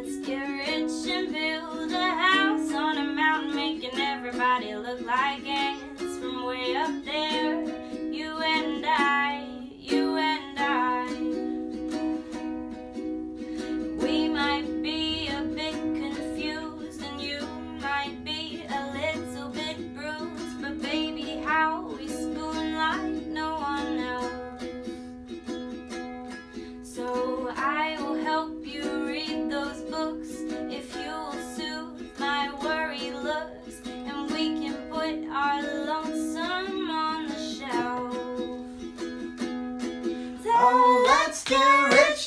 let's get rich and build a house on a mountain, making everybody look like ants from way up there.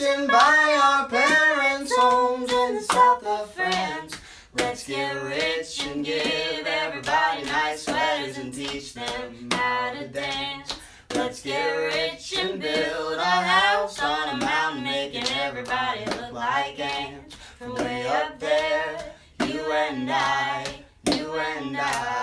And buy our parents' homes in the south of France. Let's get rich and give everybody nice sweaters and teach them how to dance. Let's get rich and build a house on a mountain, making everybody look like ants. From way up there, you and I, you and I.